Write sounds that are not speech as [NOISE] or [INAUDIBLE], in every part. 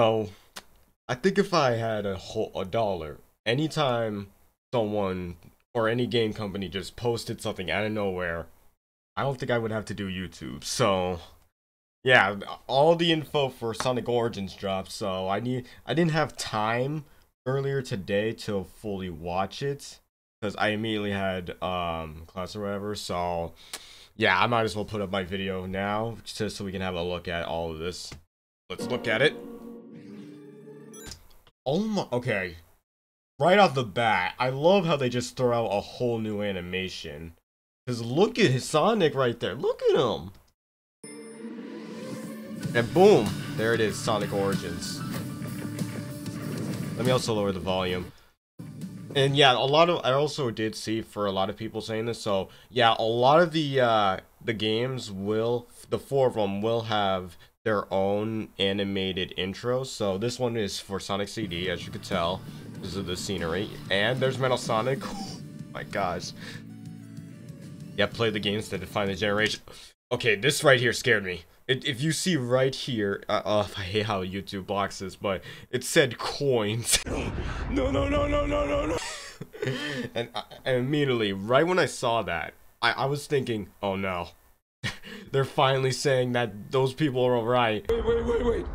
So, I think if I had a whole a dollar, anytime someone or any game company just posted something out of nowhere, I don't think I would have to do YouTube. So, yeah, all the info for Sonic Origins dropped. So I need I didn't have time earlier today to fully watch it because I immediately had um class or whatever. So yeah, I might as well put up my video now just so we can have a look at all of this. Let's look at it. Oh my, okay. Right off the bat, I love how they just throw out a whole new animation. Cause look at his Sonic right there. Look at him. And boom, there it is, Sonic Origins. Let me also lower the volume. And yeah, a lot of I also did see for a lot of people saying this. So yeah, a lot of the uh, the games will the four of them will have their own animated intros. So this one is for Sonic CD, as you could tell. This is the scenery, and there's Metal Sonic. Oh my gosh. Yeah, play the games that define the generation. Okay, this right here scared me. It, if you see right here, uh, uh, [LAUGHS] I hate how YouTube blocks this, but it said coins. [LAUGHS] no, no, no, no, no, no, no. [LAUGHS] and, uh, and immediately, right when I saw that, I, I was thinking, oh no. They're finally saying that those people are right. Wait, wait, wait, wait.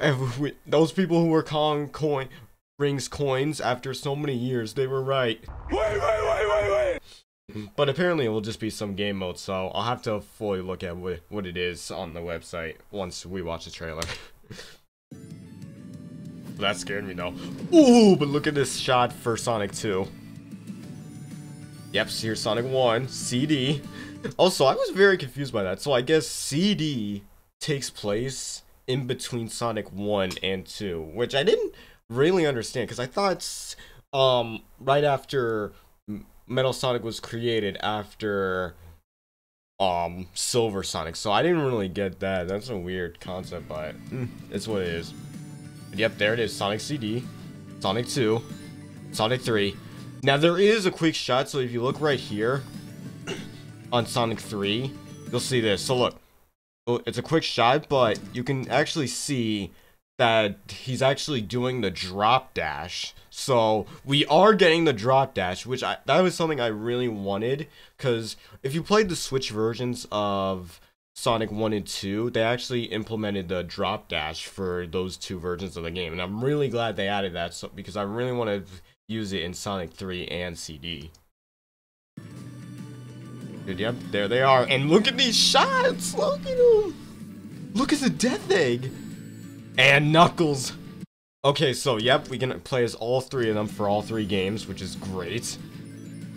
And [LAUGHS] we, those people who were calling coin rings coins after so many years, they were right. Wait, wait, wait, wait, wait. But apparently it will just be some game mode, so I'll have to fully look at what, what it is on the website once we watch the trailer. [LAUGHS] that scared me though. Ooh, but look at this shot for Sonic 2. Yep, so here's Sonic 1, CD. Also, I was very confused by that. So I guess CD takes place in between Sonic 1 and 2, which I didn't really understand because I thought um right after Metal Sonic was created after um Silver Sonic. So I didn't really get that. That's a weird concept, but mm, it's what it is. Yep, there it is. Sonic CD, Sonic 2, Sonic 3. Now there is a quick shot, so if you look right here on Sonic 3, you'll see this. So look, oh, it's a quick shot, but you can actually see that he's actually doing the drop dash. So we are getting the drop dash, which I, that was something I really wanted because if you played the Switch versions of Sonic 1 and 2, they actually implemented the drop dash for those two versions of the game. And I'm really glad they added that so, because I really want to use it in Sonic 3 and CD. Good, yep, there they are. And look at these shots! Look at them! Look at the Death Egg! And Knuckles! Okay, so yep, we can play as all three of them for all three games, which is great.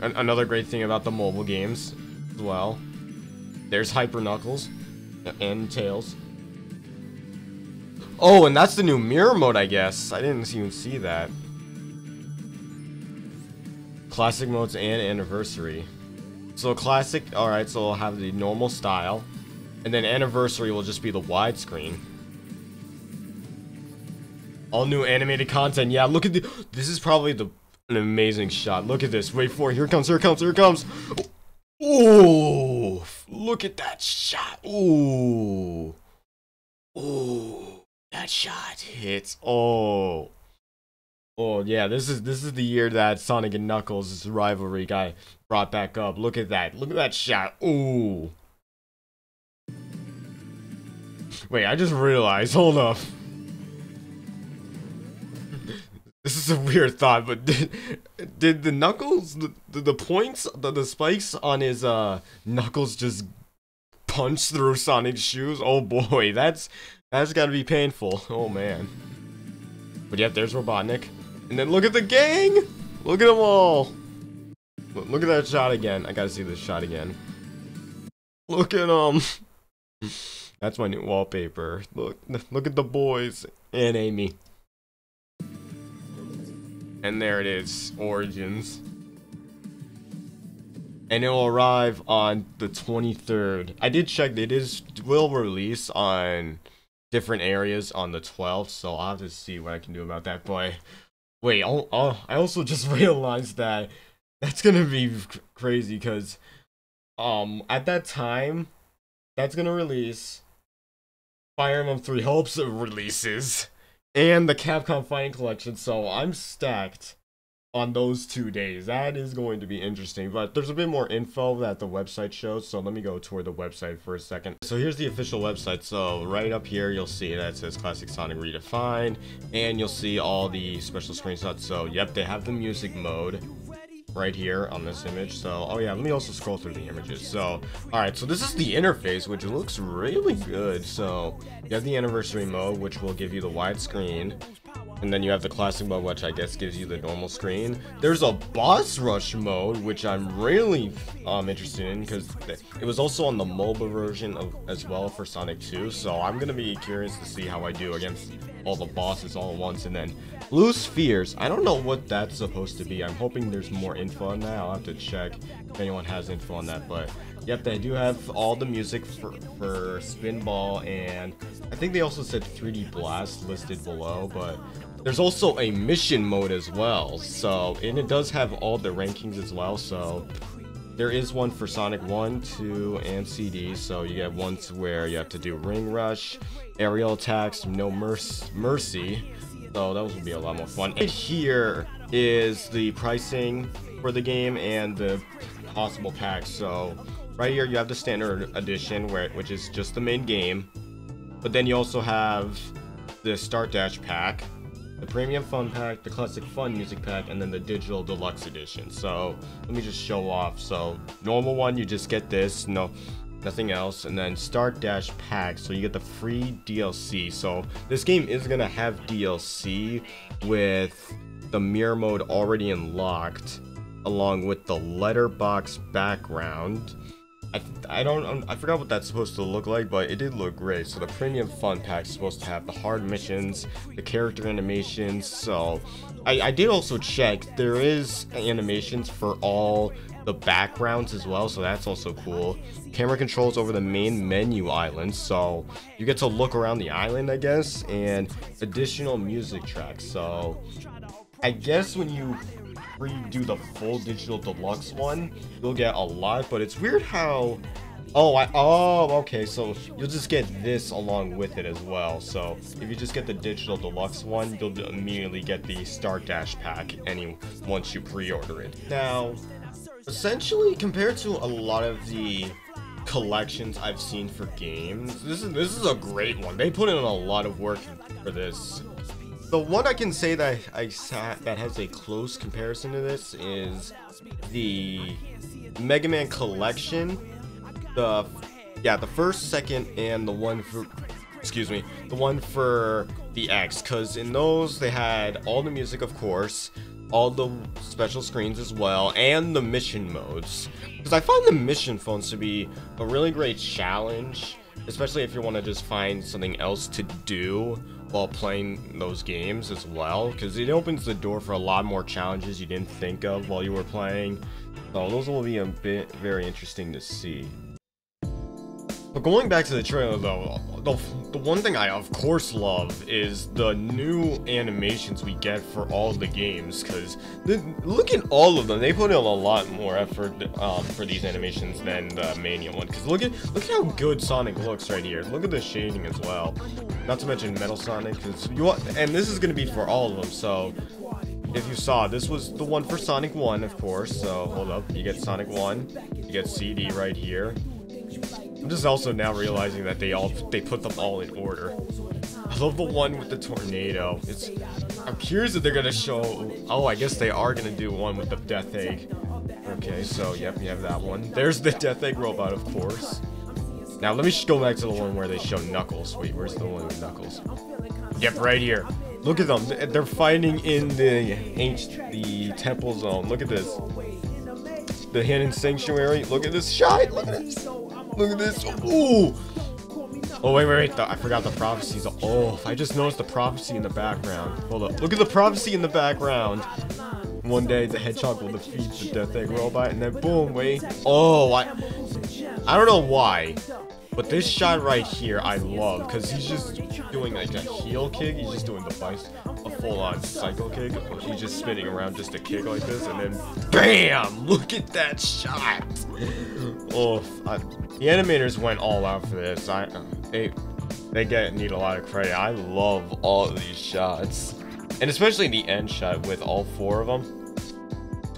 An another great thing about the mobile games as well. There's Hyper Knuckles and Tails. Oh, and that's the new mirror mode, I guess. I didn't even see that. Classic modes and anniversary. So classic, alright, so we'll have the normal style. And then anniversary will just be the widescreen. All new animated content. Yeah, look at the. This is probably the an amazing shot. Look at this. Wait for it. Here it comes. Here it comes. Here it comes. Oh, look at that shot. Ooh. Ooh. That shot hits. Oh. Oh yeah, this is this is the year that Sonic and Knuckles' rivalry got brought back up. Look at that. Look at that shot. Ooh. Wait, I just realized. [LAUGHS] Hold up. This is a weird thought, but [LAUGHS] did, did the knuckles, the, the, points, the, the spikes on his uh knuckles just punch through Sonic's shoes? Oh boy, that's that's gotta be painful. Oh man. But yep, there's Robotnik. And then look at the gang! Look at them all! Look at that shot again. I gotta see this shot again. Look at them! [LAUGHS] That's my new wallpaper. Look, look at the boys and Amy. And there it is, Origins. And it will arrive on the 23rd. I did check, it is will release on different areas on the 12th, so I'll have to see what I can do about that. But wait, I'll, I'll, I also just [LAUGHS] realized that that's gonna be crazy because um at that time that's gonna release Fire Emblem Three Hopes releases and the Capcom Fighting Collection. So I'm stacked on those two days. That is going to be interesting. But there's a bit more info that the website shows. So let me go toward the website for a second. So here's the official website. So right up here, you'll see that says Classic Sonic Redefined. And you'll see all the special screenshots. So yep, they have the music mode right here on this image. So, oh yeah, let me also scroll through the images. So, alright, so this is the interface, which looks really good. So, you have the anniversary mode, which will give you the widescreen. And then you have the classic mode, which I guess gives you the normal screen. There's a boss rush mode, which I'm really um, interested in because it was also on the mobile version of, as well for Sonic 2. So I'm going to be curious to see how I do against all the bosses all at once. And then Blue Spheres, I don't know what that's supposed to be. I'm hoping there's more info on that. I'll have to check if anyone has info on that. But Yep, they do have all the music for, for Spinball, and I think they also said 3D Blast listed below, but there's also a mission mode as well, so, and it does have all the rankings as well, so there is one for Sonic 1, 2, and CD, so you get ones where you have to do Ring Rush, aerial attacks, no merc mercy, so that would be a lot more fun. And here is the pricing for the game and the possible packs, so Right here, you have the standard edition, where which is just the main game. But then you also have the Start Dash pack, the Premium Fun pack, the Classic Fun Music pack, and then the Digital Deluxe edition. So let me just show off. So normal one, you just get this, no, nothing else, and then Start Dash pack. So you get the free DLC. So this game is gonna have DLC with the mirror mode already unlocked, along with the letterbox background I, I don't um, I forgot what that's supposed to look like, but it did look great. So the premium fun pack is supposed to have the hard missions, the character animations. So I, I did also check there is animations for all the backgrounds as well, so that's also cool. Camera controls over the main menu island, so you get to look around the island, I guess, and additional music tracks. So I guess when you redo the full digital deluxe one, you'll get a lot, but it's weird how... Oh, I, oh, okay, so you'll just get this along with it as well. So if you just get the digital deluxe one, you'll immediately get the Start Dash pack any once you pre-order it. Now, essentially, compared to a lot of the collections I've seen for games, this is this is a great one. They put in a lot of work for this. The one I can say that I sat that has a close comparison to this is the Mega Man Collection. The yeah, the first, second, and the one for excuse me, the one for the X, because in those they had all the music, of course, all the special screens as well, and the mission modes. Because I find the mission phones to be a really great challenge, especially if you want to just find something else to do while playing those games as well because it opens the door for a lot more challenges you didn't think of while you were playing. So those will be a bit very interesting to see but going back to the trailer though, the, the one thing I of course love is the new animations we get for all the games, because look at all of them, they put in a lot more effort um, for these animations than the Mania one, because look at, look at how good Sonic looks right here, look at the shading as well, not to mention Metal Sonic, because you want, and this is going to be for all of them, so if you saw, this was the one for Sonic 1, of course, so hold up, you get Sonic 1, you get CD right here, I'm just also now realizing that they all they put them all in order. I love the one with the tornado. It's I'm curious if they're gonna show. Oh, I guess they are gonna do one with the death egg. Okay, so yep, you have that one. There's the death egg robot, of course. Now let me just go back to the one where they show Knuckles. Wait, where's the one with Knuckles? Yep, right here. Look at them. They're fighting in the ancient, the temple zone. Look at this. The hidden sanctuary. Look at this shot. Look at this. Look at this. Ooh. Oh, wait, wait, wait. The, I forgot the prophecies. Oh, I just noticed the prophecy in the background. Hold up. Look at the prophecy in the background. One day, the hedgehog will defeat the Death Egg robot, and then boom, wait. Oh, I... I don't know why, but this shot right here, I love, because he's just doing like a heel kick. He's just doing the vice, a full-on cycle kick. He's just spinning around just a kick like this, and then BAM! Look at that shot! Oh, I, the animators went all out for this. I, they, they get need a lot of credit. I love all these shots, and especially the end shot with all four of them.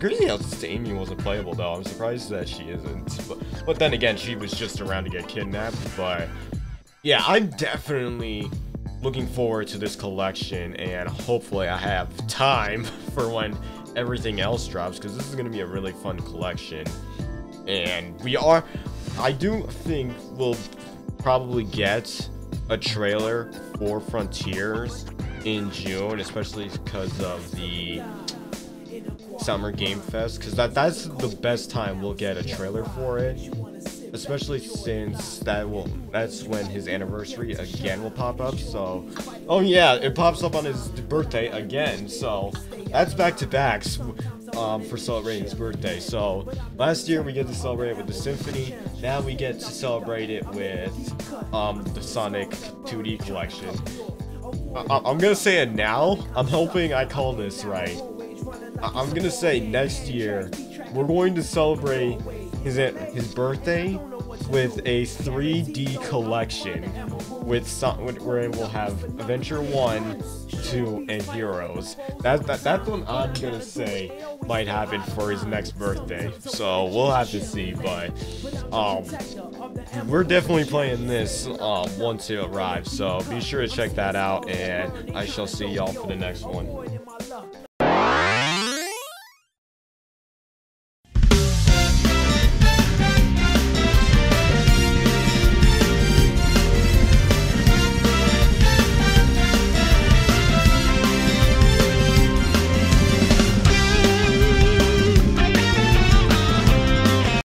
Crazy how Amy wasn't playable though. I'm surprised that she isn't. But, but then again, she was just around to get kidnapped. But yeah, I'm definitely looking forward to this collection, and hopefully I have time [LAUGHS] for when everything else drops because this is going to be a really fun collection. And we are, I do think we'll probably get a trailer for Frontiers in June, especially because of the Summer Game Fest, because that that's the best time we'll get a trailer for it. Especially since that will that's when his anniversary again will pop up. So, oh yeah, it pops up on his birthday again. So that's back to backs um, for celebrating his birthday. So last year we get to celebrate it with the Symphony. Now we get to celebrate it with um, the Sonic 2D collection. I- I'm gonna say it now. I'm hoping I call this right. I- am gonna say next year we're going to celebrate his his birthday with a 3D collection with some where we'll have Adventure One, Two, and Heroes. That, that that's what I'm gonna say might happen for his next birthday. So we'll have to see, but um, we're definitely playing this um once it arrives. So be sure to check that out, and I shall see y'all for the next one.